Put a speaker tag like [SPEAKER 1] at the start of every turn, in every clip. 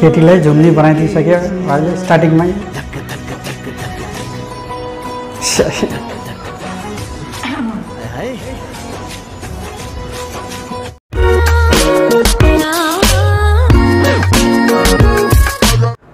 [SPEAKER 1] केटीलाई झुम्नी बनाइदिइसक्यो अहिले स्टार्टिङमै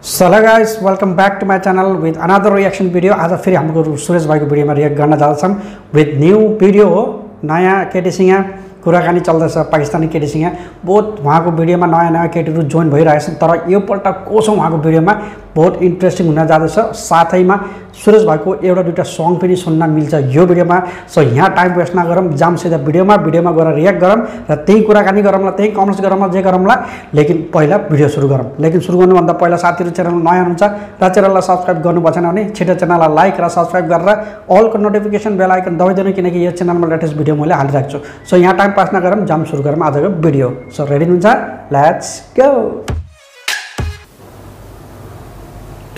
[SPEAKER 1] सलो guys welcome back to my channel with another reaction video आज फेरि हाम्रो सुरेश भाइको भिडियोमा रियाक्ट गर्न जाँदैछौँ विथ न्यू भिडियो हो नयाँ केटीसँग कुराकानी चल्दैछ पाकिस्तानी केटीसँग। बहुत उहाँको भिडियोमा नयाँ नयाँ केटीहरू जोइन भइरहेछन् तर योपल्ट छ उहाँको भिडियोमा बहुत इन्ट्रेस्टिङ हुन जाँदैछ। साथैमा सुरेश भाइको एउटा दुइटा सङ पनि सुन्न मिल्छ यो भिडियोमा। सो यहाँ टाइम वेस्ट नगरौँ जाम सिधा भिडियोमा भिडियोमा गएर रियाक्ट गरौँ र त्यही कुराकानी गरौँला त्यही कमेन्ट्स गरौँला जे गरौँला लेकिन पहिला भिडियो सुरु गरौँ। लेकिन सुरु गर्नुभन्दा पहिला साथीहरू च्यानलमा नयाँ हुनुहुन्छ र च्यानललाई सब्सक्राइब गर्नु भएन भने छिटो च्यानललाई लाइक र सब्सक्राइब गरेर अलको नोटिफिकेसन बेल आइकन दबाइदिनु किनकि यो च्यानलमा लेटेस्ट भिडियो मैले हालिरहेको छु। सो यहाँ टाइम पास नगरौँ जाम सुरु गरौँ आजको भिडियो। सो रेडी हुनुहुन्छ? लेट्स गो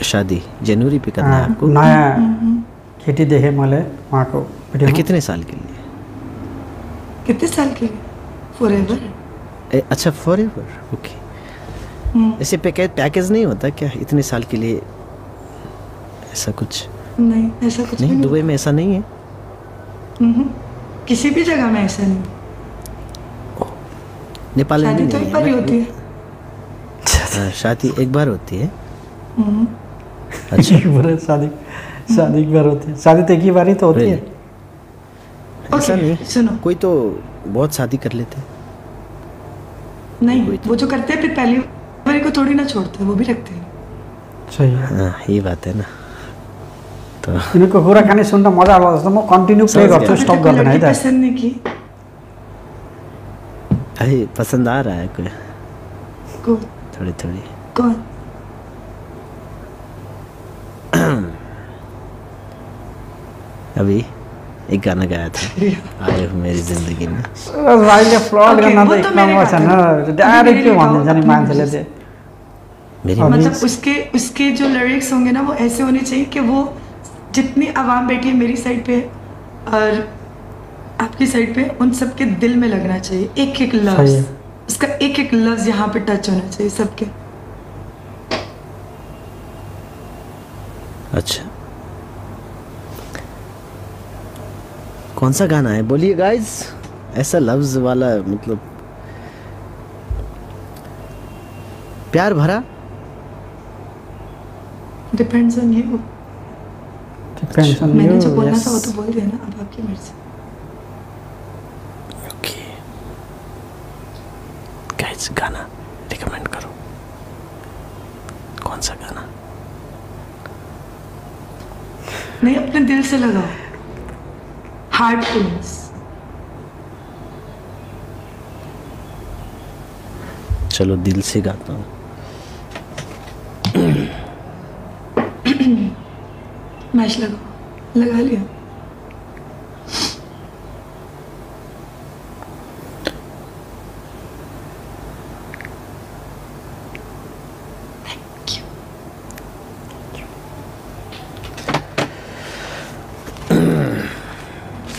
[SPEAKER 2] शादी जनवरी पे करना है आपको?
[SPEAKER 1] नयाँ केटी देखेँ मैले उहाँको भिडियो
[SPEAKER 2] कितने साल के लिए?
[SPEAKER 3] कितने साल के फॉर एवर
[SPEAKER 2] ए, अच्छा फॉर एवर ओके ऐसे पैकेज पैकेज नहीं होता क्या? इतने साल के लिए ऐसा कुछ?
[SPEAKER 3] नहीं ऐसा कुछ
[SPEAKER 2] नहीं
[SPEAKER 3] नहीं
[SPEAKER 2] दुबई में ऐसा नहीं है?
[SPEAKER 3] हम्म, किसी भी जगह में ऐसा नहीं।
[SPEAKER 2] नेपाल में
[SPEAKER 3] शादी तो
[SPEAKER 2] नहीं
[SPEAKER 3] एक बार होती है।
[SPEAKER 2] हाँ, शादी एक बार होती है।
[SPEAKER 3] हम्म,
[SPEAKER 2] अच्छा।
[SPEAKER 1] एक शादी शादी एक बार होती है। शादी तो एक ही बार ही तो होती है।
[SPEAKER 2] ऐसा नहीं
[SPEAKER 3] सुनो।
[SPEAKER 2] कोई तो बहुत शादी कर लेते हैं।
[SPEAKER 3] नहीं वो जो करते हैं फिर पहली बार को थोड़ी ना छोड़ते वो भी रखते हैं।
[SPEAKER 1] सही हाँ
[SPEAKER 2] ये बात है ना। तो
[SPEAKER 1] यिनीहरूको कुराकानी सुन्न मज़ा आउँछ जस्तो म कन्टिन्यू प्ले गर्छु
[SPEAKER 2] गया।
[SPEAKER 1] स्टप
[SPEAKER 3] अभी तक
[SPEAKER 1] है
[SPEAKER 3] पसंद नहीं की।
[SPEAKER 2] अरे पसंद आ रहा है कोई?
[SPEAKER 3] को
[SPEAKER 2] थोड़ी थोड़ी।
[SPEAKER 3] कौन?
[SPEAKER 2] अभी एक गाना गाया था आए हो मेरी ज़िंदगी में।
[SPEAKER 1] सुरज भाइले फ्लड गर्न त
[SPEAKER 3] तो
[SPEAKER 1] एक
[SPEAKER 3] मेरे
[SPEAKER 1] छ
[SPEAKER 3] है।
[SPEAKER 1] न डाइरेक्ट के भनिदिन्छ नि मान्छेले चाहिँ
[SPEAKER 2] मेरी
[SPEAKER 3] मतलब उसके उसके जो लिरिक्स होंगे ना वो ऐसे होने चाहिए कि वो जितनी आवाम बैठी है मेरी साइड पे और आपकी साइड पे उन सबके दिल में लगना चाहिए। एक एक लफ्ज उसका एक एक लफ्ज यहाँ पे टच होना चाहिए सबके।
[SPEAKER 2] अच्छा। कौन सा गाना है? बोलिए गाइस ऐसा लफ्ज वाला मतलब प्यार भरा?
[SPEAKER 3] Depends on you
[SPEAKER 1] Depends on
[SPEAKER 3] मैंने जो बोलना
[SPEAKER 1] yes.
[SPEAKER 3] था वो तो बोल दिया ना अब आपकी मर्ज़ी।
[SPEAKER 2] ओके गाइस गाना रिकमेंड करो। कौन सा गाना?
[SPEAKER 3] नहीं अपने दिल से लगाओ। फीलिंग्स
[SPEAKER 2] चलो दिल से गाता हूँ।
[SPEAKER 3] मैच लगा लगा लिया।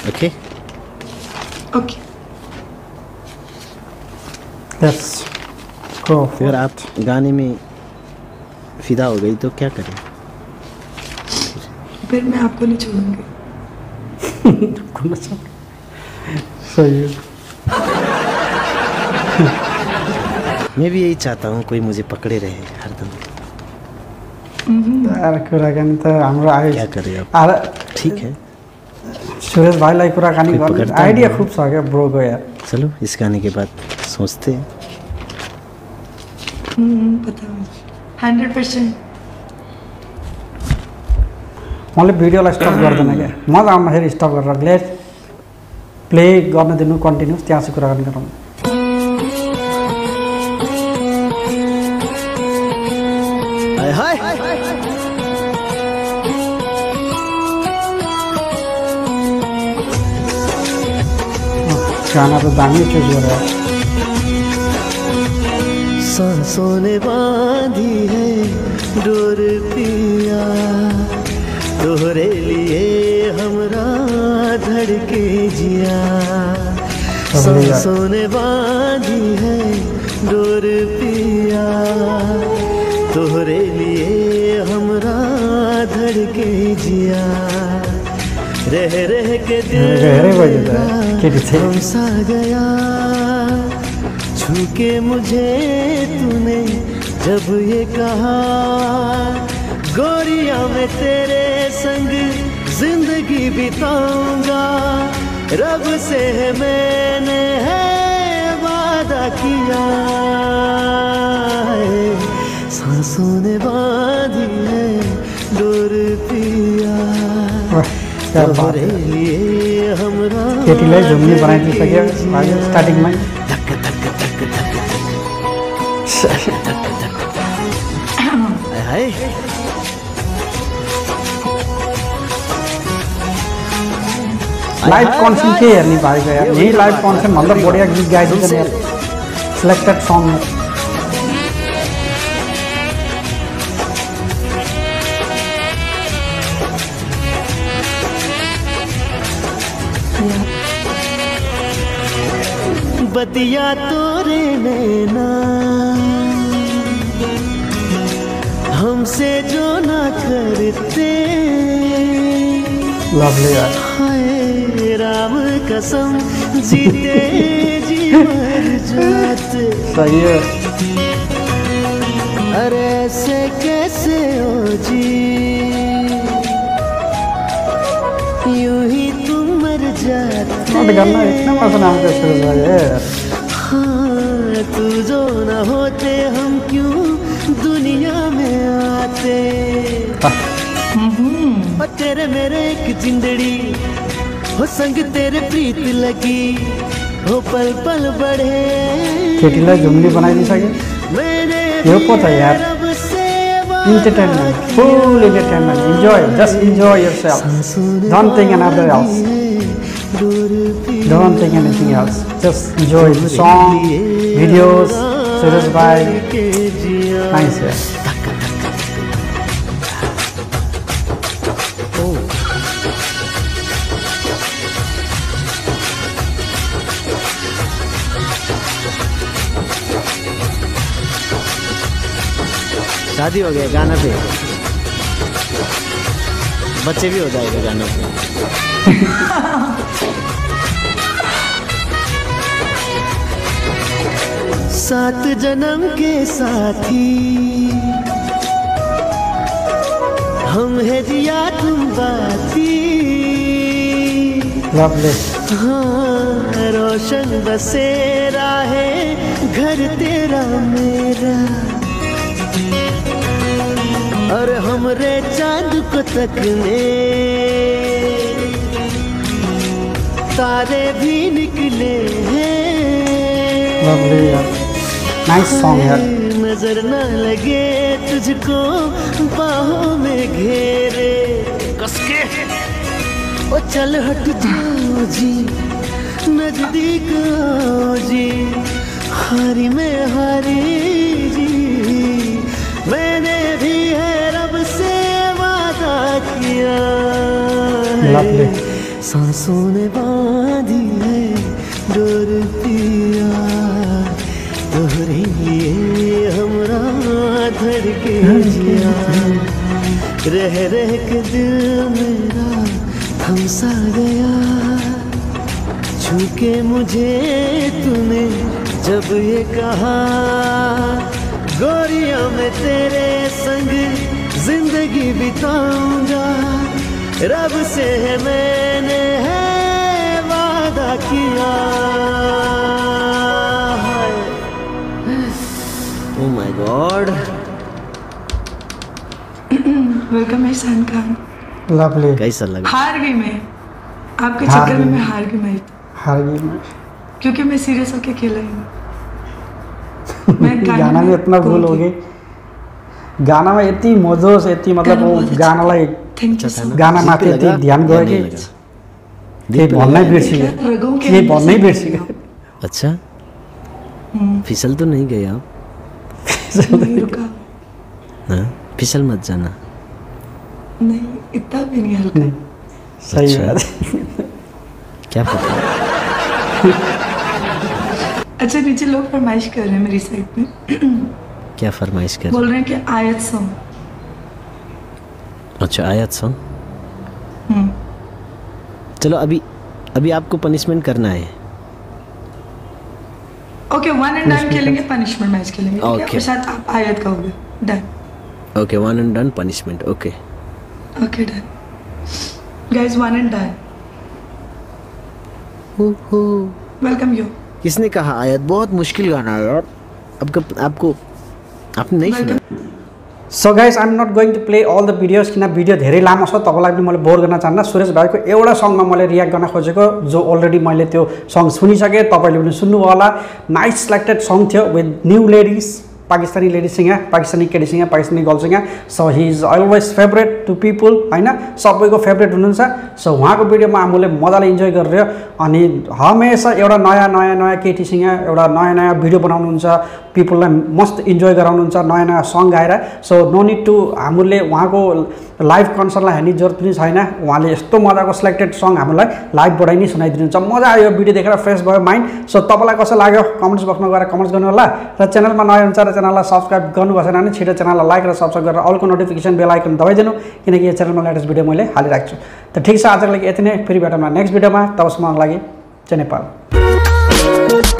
[SPEAKER 2] Okay
[SPEAKER 3] Okay.
[SPEAKER 1] Let's go
[SPEAKER 2] अगर आप गाने में फिदा हो गई तो क्या करें?
[SPEAKER 3] फिर मैं आपको नहीं छोड़ूँगी।
[SPEAKER 1] सही हो।
[SPEAKER 2] मैं भी यही चाहता हूँ कोई मुझे पकड़े रहे हरदम
[SPEAKER 1] यार कुराकानी त हाम्रो
[SPEAKER 2] क्या करें अब ठीक है।
[SPEAKER 1] सुरेश भाइलाई कुराकानी
[SPEAKER 2] कोही
[SPEAKER 1] गर्ने।
[SPEAKER 2] पकड़ता
[SPEAKER 1] आइडिया
[SPEAKER 2] खूब
[SPEAKER 1] खुब छ ब्रो ब्रोको यार।
[SPEAKER 2] चलो इस गाने के बाद सोचते हैं
[SPEAKER 3] हम्म, पता हंड्रेड परसेंट
[SPEAKER 1] लाइक भिडियोलाई स्टप गर्दैन क्या। मज़ा आउँदाखेरि स्टप गरेर लेट प्ले गर्न दिनु कन्टिन्युस त्यहाँ चाहिँ कुराकानी गरौँ। गाना त दामी चुज गरेर
[SPEAKER 2] सांसों ने बांधी है डोर पिया। तोहरे लिए हमरा धड़के जिया। सांसों ने बांधी है डोर पिया। तोहरे लिए हमरा धड़के जिया। रह रह के दिल
[SPEAKER 1] से।
[SPEAKER 2] गया। छू के मुझे तूने जब ये कहा गोरिया में तेरे संग ज़िंदगी बिताऊँगा। रब से है मैंने है वादा किया सांसों ने बांधी
[SPEAKER 1] क्या बात है।
[SPEAKER 2] धक धक धक धक हाय। हाय
[SPEAKER 1] लाइभ कन्सर्ट के हेर्ने भाइको यार यही लाइभ कन्सर्ट भन्दा बढिया गीत गाइदिन्छ यार। सिलेक्टेड सङ
[SPEAKER 2] बतिया तोरे नैना हमसे जो ना करते।
[SPEAKER 1] यार।
[SPEAKER 2] हाय राम कसम जीते जी मर जाते।
[SPEAKER 1] सही है।
[SPEAKER 2] अरे
[SPEAKER 1] गर्न एकदम मज़ा आउँछ सुरज भाइ यार
[SPEAKER 2] हाँ, तू जो न होते हम क्यों दुनिया में आते? और तेरे मेरे एक जिंदड़ी हो संग तेरे प्रीत लगी। हो पल पल बढ़े।
[SPEAKER 1] केटीलाई झुम्ली बनाइदिइसक्यो
[SPEAKER 2] मैंने
[SPEAKER 1] यो
[SPEAKER 2] भी
[SPEAKER 1] पो त यार। Entertainment full entertainment enjoy just enjoy yourself
[SPEAKER 2] सांसों ने
[SPEAKER 1] Don't think another else.
[SPEAKER 2] है।
[SPEAKER 1] Don't think anything else. Just enjoy the song, videos, Suraj Bhai. Nice. Yeah.
[SPEAKER 2] शादी हो गया गाना पे बच्चे भी हो जाएगा गाने पे सात जन्म के साथी। हम है जिया तुम बाती। हाँ रोशन बसेरा है घर तेरा मेरा। और हमरे चाँद को तकने। तारे भी निकले हैं।
[SPEAKER 1] यार
[SPEAKER 2] नज़र न लगे तुझको बाहों में घेरे। कसके। ओ चल हट जाओ जी नज़दीक जी हारी में हारी जी। मैंने भी है रब से वादा किया है। सांसों ने बांधी है डोर पिया तोहरे लिए हमरा धड़के जिया। रह रह के दिल मेरा थम सा गया। छू के मुझे तूने जब ये कहा गोरिया में तेरे संग ज़िंदगी बिताऊँगा। रब से है मैंने है वादा किया ओ माय गॉड
[SPEAKER 3] वेलकम एहसान खान
[SPEAKER 1] Lovely.
[SPEAKER 2] कैसा लगा?
[SPEAKER 3] हार गई मैं। आपके चक्कर में। मैं हार गई मैं।
[SPEAKER 1] हार गई मैं।
[SPEAKER 3] क्योंकि मैं सीरियस होके खेला ही मैं
[SPEAKER 1] गाना में इतना भूल हो गई। गानामा यति मजोस यति मतलब वो गानालाई
[SPEAKER 3] यू
[SPEAKER 2] अच्छा
[SPEAKER 1] ध्यान गयो कि भन्नै बिर्सियो केही भन्नै बिर्सियो
[SPEAKER 2] अच्छा फिसल तो नहीं गए आप
[SPEAKER 3] नहीं
[SPEAKER 2] हाँ? फिसल मत जाना
[SPEAKER 3] नहीं इतना भी नहीं हल्का
[SPEAKER 1] सही। बात
[SPEAKER 2] क्या पता
[SPEAKER 3] अच्छा नीचे लोग फरमाइश कर रहे हैं मेरी साइड में
[SPEAKER 2] क्या फरमाइश कर
[SPEAKER 3] बोल रहे हैं कि आयत सॉन्ग
[SPEAKER 2] अच्छा आयत सॉन्ग
[SPEAKER 3] हम्म।
[SPEAKER 2] चलो अभी अभी आपको पनिशमेंट करना है।
[SPEAKER 3] ओके वन एंड डन खेलेंगे पनिशमेंट मैच खेलेंगे है?
[SPEAKER 2] Okay.
[SPEAKER 3] साथ आप आयत कहोगे done
[SPEAKER 2] okay one and done punishment okay
[SPEAKER 3] okay done guys one and done welcome you
[SPEAKER 2] किसने कहा आयत? बहुत मुश्किल गाना है यार। आपको आपको आपने नहीं सुना?
[SPEAKER 1] So guys I am not going to play all the videos किन भिडियो धेरै लामो छ तपाईँलाई पनि मैले बोर गर्न चाहन्न। सुरेश भाइको एउटा सङमा मैले रियाक्ट गर्न खोजेको जो अलरेडी मैले त्यो सङ सुनिसकेँ तपाईँले पनि सुन्नुभयो होला। नाइस सिलेक्टेड सङ थियो with new ladies Pakistani ladies singer Pakistani Katie singer Pakistani girl singer so he is always favourite to people होइन सबैको फेभरेट हुनुहुन्छ सो उहाँको भिडियोमा हामीले मजाले इन्जोय गरेर अनि हमेसा एउटा नयाँ नयाँ नयाँ केटीसँग एउटा नयाँ नयाँ भिडियो बनाउनुहुन्छ पिपुललाई मस्त इन्जोय गराउनुहुन्छ नयाँ नयाँ सङ गाएर सो नो निड टु हामीले उहाँको लाइभ कन्सर्टलाई हेर्ने जरुरत पनि छैन उहाँले यस्तो मजाको सिलेक्टेड सङ हामीलाई लाइभबाटै नै सुनाइदिनुहुन्छ मजा आयो भिडियो देखेर फ्रेस भयो माइन्ड सो तपाईँलाई कस्तो लाग्यो कमेन्ट्स बक्समा गएर कमेन्ट्स गर्नु होला र च्यानलमा नयाँ हुन्छ र च्यानललाई सब्सक्राइब गर्नुभएको छैन भने छिटो च्यानललाई लाइक र सब्सक्राइब गरेर अरूको नोटिफिकेसन बेल आइकन दबाइदिनु। किनकि यो च्यानलमा लेटेस्ट भिडियो मैले हालिरहेको छु त ठिक छ आजको लागि यति नै। फेरि भेटौँ नेक्स्ट भिडियोमा। तबसम्मको लागि जय नेपाल.